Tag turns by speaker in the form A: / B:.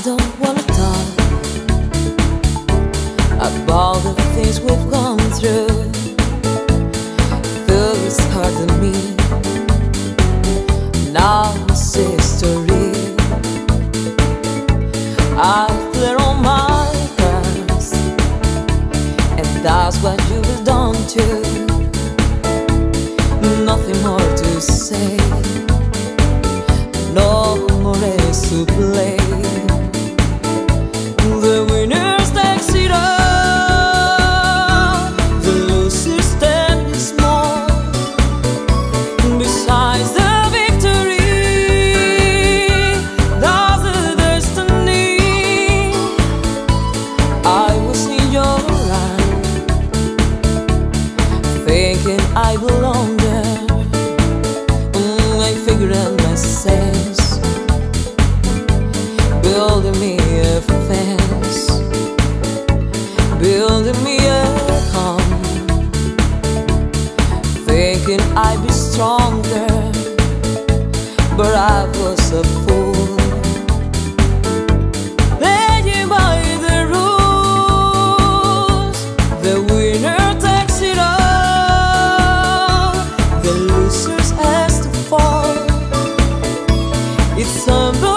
A: I don't wanna talk about the things we've gone through. Feel it's hard to me. Now it's history. I clear on my past, and that's what you've done too. Nothing more to say. No more to play. Thinking I belong there. Mm, I figured out my sense, building me a fence, building me a home. Thinking I'd be stronger, but I've It's something